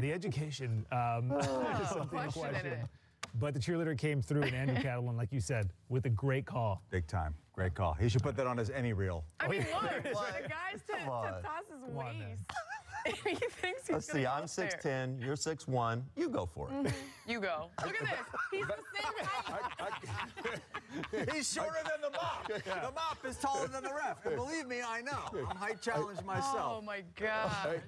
The education um, oh. is something question question. But the cheerleader came through, and Andrew Catalon, like you said, with a great call. Big time. Great call. He should put that on his any reel. I mean, oh, yeah, look, the guy's to, to toss his Come on, waist. he thinks he's Let's see. I'm there. 6'10. You're 6'1. You go for it. Mm-hmm. You go. Look at this. He's the same height. He's shorter than the mop. The mop is taller than the ref. And believe me, I know. I'm height challenged oh myself. Oh my God.